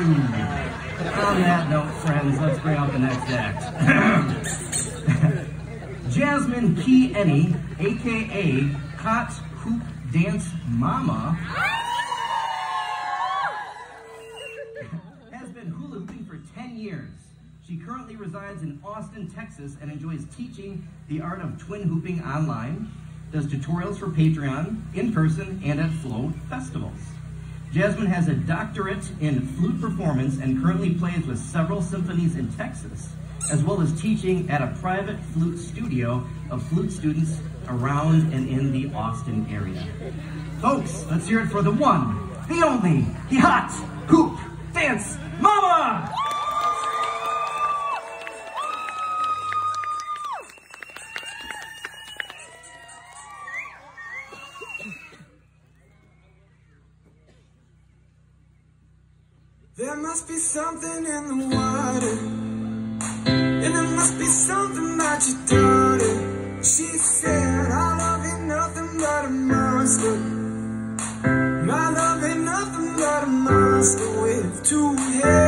On that note, friends, let's bring out the next act. Jasmine Key aka Hot Hoop Dance Mama, has been hula hooping for 10 years. She currently resides in Austin, Texas, and enjoys teaching the art of twin hooping online, does tutorials for Patreon, in person, and at flow festivals. Jasmine has a doctorate in flute performance and currently plays with several symphonies in Texas, as well as teaching at a private flute studio of flute students around and in the Austin area. Folks, let's hear it for the one, the only, the hot hoop dance mama! There must be something in the water. And there must be something about your daughter. She said, I love you nothing but a monster. My love ain't nothing but a monster with two heads.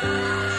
Oh!